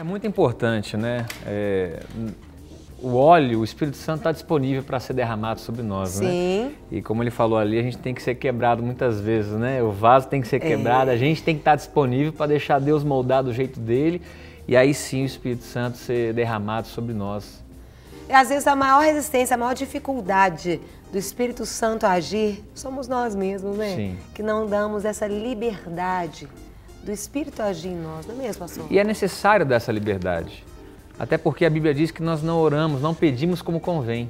É muito importante, né? É, o óleo, o Espírito Santo está disponível para ser derramado sobre nós, Sim. né? Sim. E como ele falou ali, a gente tem que ser quebrado muitas vezes, né? O vaso tem que ser quebrado, é. a gente tem que estar tá disponível para deixar Deus moldar do jeito dele e aí sim o Espírito Santo ser derramado sobre nós. E às vezes a maior resistência, a maior dificuldade do Espírito Santo agir somos nós mesmos, né? Sim. Que não damos essa liberdade do Espírito agir em nós, não é mesmo, pastor? E é necessário dessa liberdade. Até porque a Bíblia diz que nós não oramos, não pedimos como convém.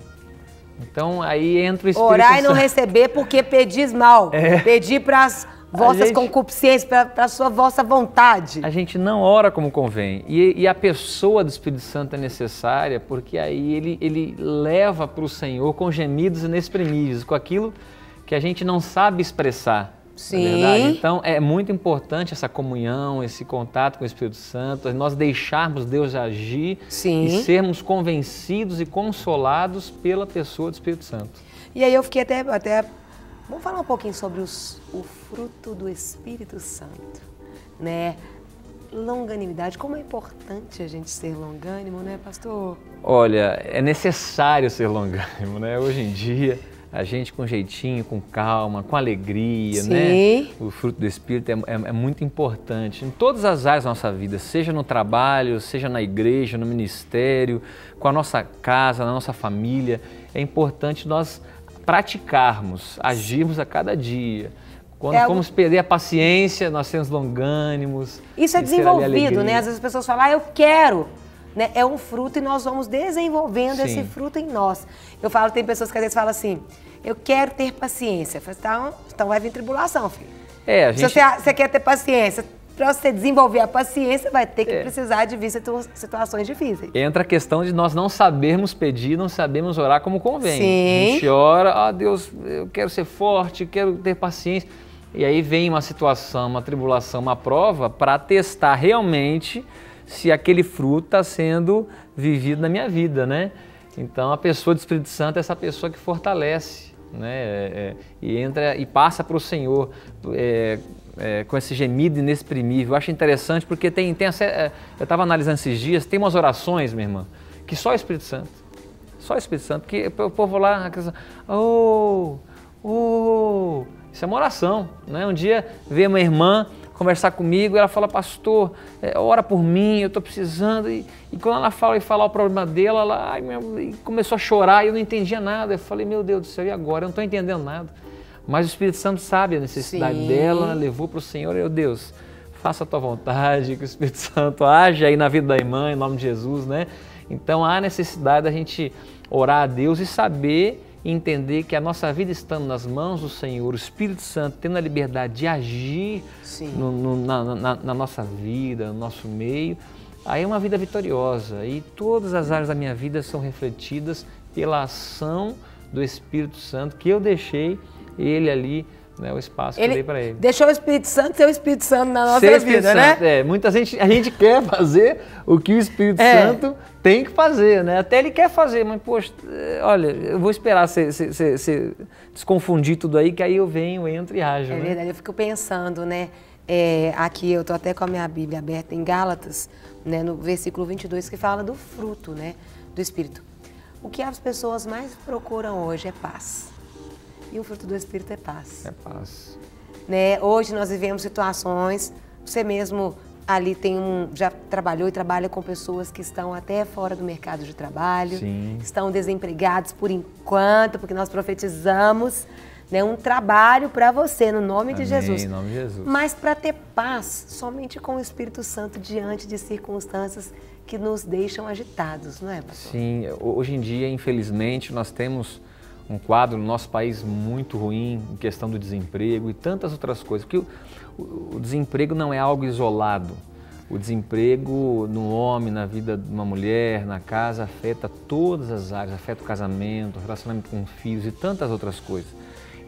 Então aí entra o Espírito Orar e não receber porque pedis mal. É. Pedir para as vossas gente, concupiscências, para a sua vossa vontade. A gente não ora como convém. E, e, a pessoa do Espírito Santo é necessária porque aí ele, ele leva para o Senhor com gemidos inexprimíveis, com aquilo que a gente não sabe expressar. É Sim. então é muito importante essa comunhão, esse contato com o Espírito Santo, nós deixarmos Deus agir Sim. e sermos convencidos e consolados pela pessoa do Espírito Santo. E aí eu fiquei até, até vamos falar um pouquinho sobre os, o fruto do Espírito Santo, né? Longanimidade, como é importante a gente ser longânimo, né, pastor? Olha, é necessário ser longânimo, né? Hoje em dia a gente com jeitinho, com calma, com alegria, Sim. né? O fruto do Espírito é, é, é, muito importante em todas as áreas da nossa vida, seja no trabalho, seja na igreja, no ministério, com a nossa casa, na nossa família. É importante nós praticarmos, agirmos a cada dia. Quando é formos perder a paciência, nós temos longânimos. Isso é desenvolvido, né? Às vezes as pessoas falam, ah, eu quero. Né? É um fruto e nós vamos desenvolvendo Sim. esse fruto em nós. Eu falo, tem pessoas que às vezes falam assim, eu quero ter paciência. Eu falo, então, então vai vir tribulação, filho. É, a gente... Se você, você quer ter paciência, para você desenvolver a paciência, vai ter que é. precisar de vir situações difíceis. Entra a questão de nós não sabermos pedir, não sabemos orar como convém. Sim. A gente ora, ah, Deus, eu quero ser forte, quero ter paciência. E aí vem uma situação, uma tribulação, uma prova para testar realmente se aquele fruto está sendo vivido na minha vida, né? Então a pessoa do Espírito Santo é essa pessoa que fortalece, né? É, é e entra e passa para o Senhor é, é, com esse gemido inexprimível. Eu acho interessante porque tem, tem essa, é, eu estava analisando esses dias, tem umas orações, minha irmã, que só o Espírito Santo, só o Espírito Santo, porque o povo lá, oh, oh, isso é uma oração, né? Um dia veio uma irmã conversar comigo, ela fala, pastor, é, ora por mim, eu estou precisando. E, e, quando ela fala e falar o problema dela, ela ai, meu, começou a chorar e eu não entendia nada. Eu falei, meu Deus do céu, e agora? Eu não estou entendendo nada. Mas o Espírito Santo sabe a necessidade Sim. dela, levou para o Senhor, eu, Deus, faça a tua vontade, que o Espírito Santo age aí na vida da irmã, em nome de Jesus, né? Então há necessidade da gente orar a Deus e saber e entender que a nossa vida estando nas mãos do Senhor, o Espírito Santo tendo a liberdade de agir no, no, na, na, na, nossa vida, no nosso meio, aí é uma vida vitoriosa. E todas as áreas da minha vida são refletidas pela ação do Espírito Santo que eu deixei ele ali né, o espaço que ele eu dei para ele. Deixou o Espírito Santo ser o Espírito Santo na nossa ser vida, né? É, muita gente, a gente quer fazer o que o Espírito é. Santo tem que fazer, né? Até ele quer fazer, mas, poxa, é, olha, eu vou esperar você desconfundir tudo aí, que aí eu venho, entro e ajo. É né? verdade, eu fico pensando, né? É, aqui eu tô até com a minha Bíblia aberta em Gálatas, né, no versículo 22, que fala do fruto, né, do Espírito. O que as pessoas mais procuram hoje é paz. E o fruto do Espírito é paz. É paz. Né? Hoje nós vivemos situações, você mesmo ali tem um, já trabalhou e trabalha com pessoas que estão até fora do mercado de trabalho, Sim. estão desempregados por enquanto, porque nós profetizamos né, um trabalho para você no nome Amém, de Jesus. Em nome de Jesus. Mas para ter paz somente com o Espírito Santo diante de circunstâncias que nos deixam agitados, não é, pastor? Sim, hoje em dia, infelizmente, nós temos um quadro no nosso país muito ruim em questão do desemprego e tantas outras coisas. Porque o, o, desemprego não é algo isolado. O desemprego no homem, na vida de uma mulher, na casa, afeta todas as áreas, afeta o casamento, o relacionamento com filhos e tantas outras coisas.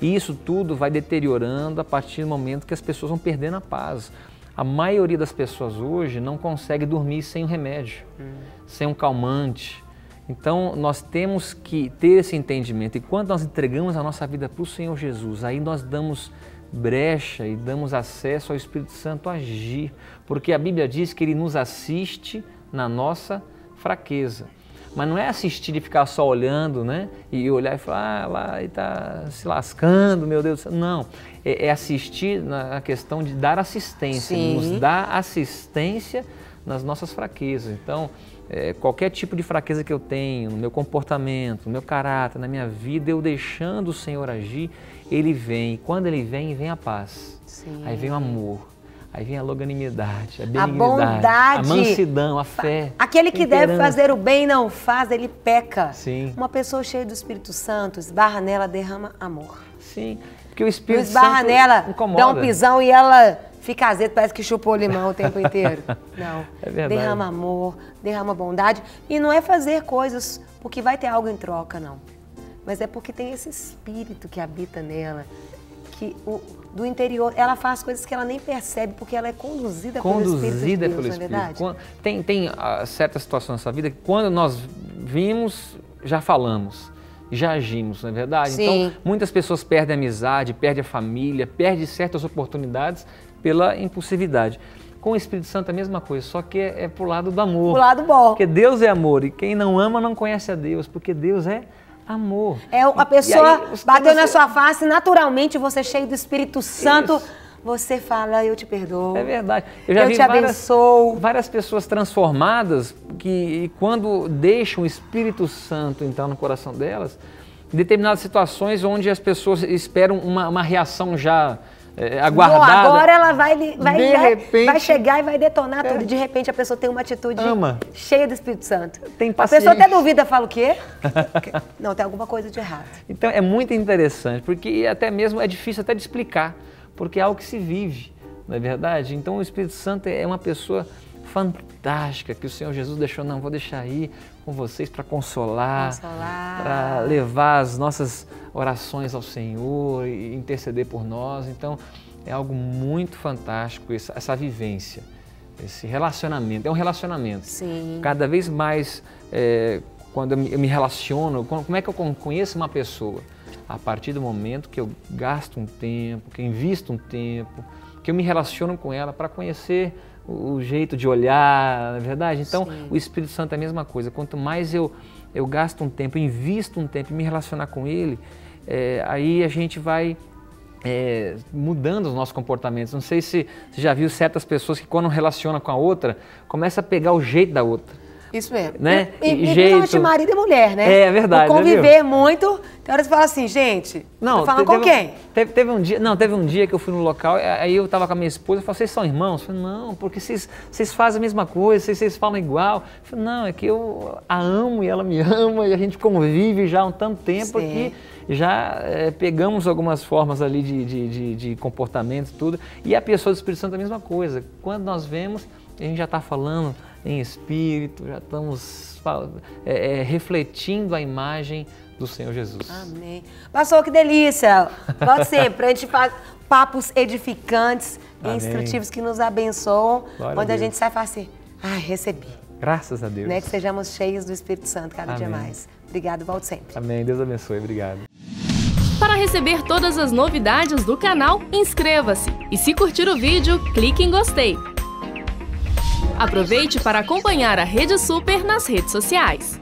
E isso tudo vai deteriorando a partir do momento que as pessoas vão perdendo a paz. A maioria das pessoas hoje não consegue dormir sem um remédio, hum. sem um calmante, então, nós temos que ter esse entendimento. E quando nós entregamos a nossa vida para o Senhor Jesus, aí nós damos brecha e damos acesso ao Espírito Santo agir. Porque a Bíblia diz que ele nos assiste na nossa fraqueza. Mas não é assistir e ficar só olhando, né? E olhar e falar, ah, lá está se lascando, meu Deus do céu. Não. É, é assistir na questão de dar assistência, Sim. nos dar assistência nas nossas fraquezas. Então, é, qualquer tipo de fraqueza que eu tenho no meu comportamento, no meu caráter, na minha vida, eu deixando o Senhor agir, Ele vem. E quando Ele vem, vem a paz. Sim. Aí vem o amor Aí vem a longanimidade, a benignidade, a, bondade, a mansidão, a fé. Aquele que deve fazer o bem não faz, ele peca. Sim. Uma pessoa cheia do Espírito Santo, esbarra nela, derrama amor. Sim, porque o Espírito esbarra Santo nela, incomoda. dá um pisão e ela fica azedo, parece que chupou limão o tempo inteiro. Não. É verdade. Derrama amor, derrama bondade. E não é fazer coisas porque vai ter algo em troca, não. Mas é porque tem esse Espírito que habita nela que o, do interior, ela faz coisas que ela nem percebe, porque ela é conduzida, conduzida pelo Espírito. Conduzida pelo Espírito. É quando, tem tem uh, certas situações na nossa vida que quando nós vimos, já falamos, já agimos, não é verdade? Sim. Então, muitas pessoas perdem a amizade, perdem a família, perdem certas oportunidades pela impulsividade. Com o Espírito Santo é a mesma coisa, só que é, é pro lado do amor. Pro lado bom. Porque Deus é amor e quem não ama não conhece a Deus, porque Deus é Amor. É a pessoa aí, bateu você... na sua face, naturalmente você cheio do Espírito Santo, Isso. você fala, eu te perdoo. É verdade. Eu já eu vi te várias, abençoo. várias pessoas transformadas que quando deixam o Espírito Santo entrar no coração delas, em determinadas situações onde as pessoas esperam uma, uma reação já é, aguardada. Bom, agora ela vai, vai, vai, repente, vai, chegar e vai detonar é, tudo. De repente a pessoa tem uma atitude ama. cheia do Espírito Santo. Tem paciência. A pessoa até duvida, fala o quê? Não, tem alguma coisa de errado. Então é muito interessante, porque até mesmo é difícil até de explicar, porque é algo que se vive, não é verdade? Então o Espírito Santo é uma pessoa fantástica que o Senhor Jesus deixou, não, vou deixar aí com vocês para consolar, consolar. para levar as nossas orações ao Senhor e interceder por nós. Então, é algo muito fantástico essa, essa vivência, esse relacionamento. É um relacionamento. Sim. Cada vez mais, é, quando eu me relaciono, como é que eu conheço uma pessoa? A partir do momento que eu gasto um tempo, que eu invisto um tempo, que eu me relaciono com ela para conhecer o jeito de olhar, na é verdade? Então, Sim. o Espírito Santo é a mesma coisa. Quanto mais eu, eu gasto um tempo, invisto um tempo em me relacionar com Ele, é, aí a gente vai é, mudando os nossos comportamentos. Não sei se você já viu certas pessoas que quando relaciona com a outra, começa a pegar o jeito da outra. Isso mesmo. Né? E, e, jeito... marido e mulher, né? É, é verdade. Por conviver muito, tem horas que fala assim, gente, não, tá falando com quem? Teve, teve, um dia, não, teve um dia que eu fui no local, aí eu tava com a minha esposa, eu falei, vocês são irmãos? Eu falei, não, porque vocês, vocês fazem a mesma coisa, vocês, vocês falam igual. Eu falei, não, é que eu a amo e ela me ama e a gente convive já há um tanto tempo Sim. que já é, pegamos algumas formas ali de, de, de, de comportamento e tudo. E a pessoa do Espírito Santo é a mesma coisa. Quando nós vemos, a gente já está falando em espírito, já estamos é, é, refletindo a imagem do Senhor Jesus. Amém. Pastor, que delícia! Volte sempre, a gente faz papos edificantes e instrutivos que nos abençoam, Glória onde a, a, gente sai e fala assim, ah, recebi. Graças a Deus. Né? Que sejamos cheios do Espírito Santo cada Amém. dia mais. Obrigado, volte sempre. Amém. Deus abençoe. Obrigado. Para receber todas as novidades do canal, inscreva-se. E se curtir o vídeo, clique em gostei. Aproveite para acompanhar a Rede Super nas redes sociais.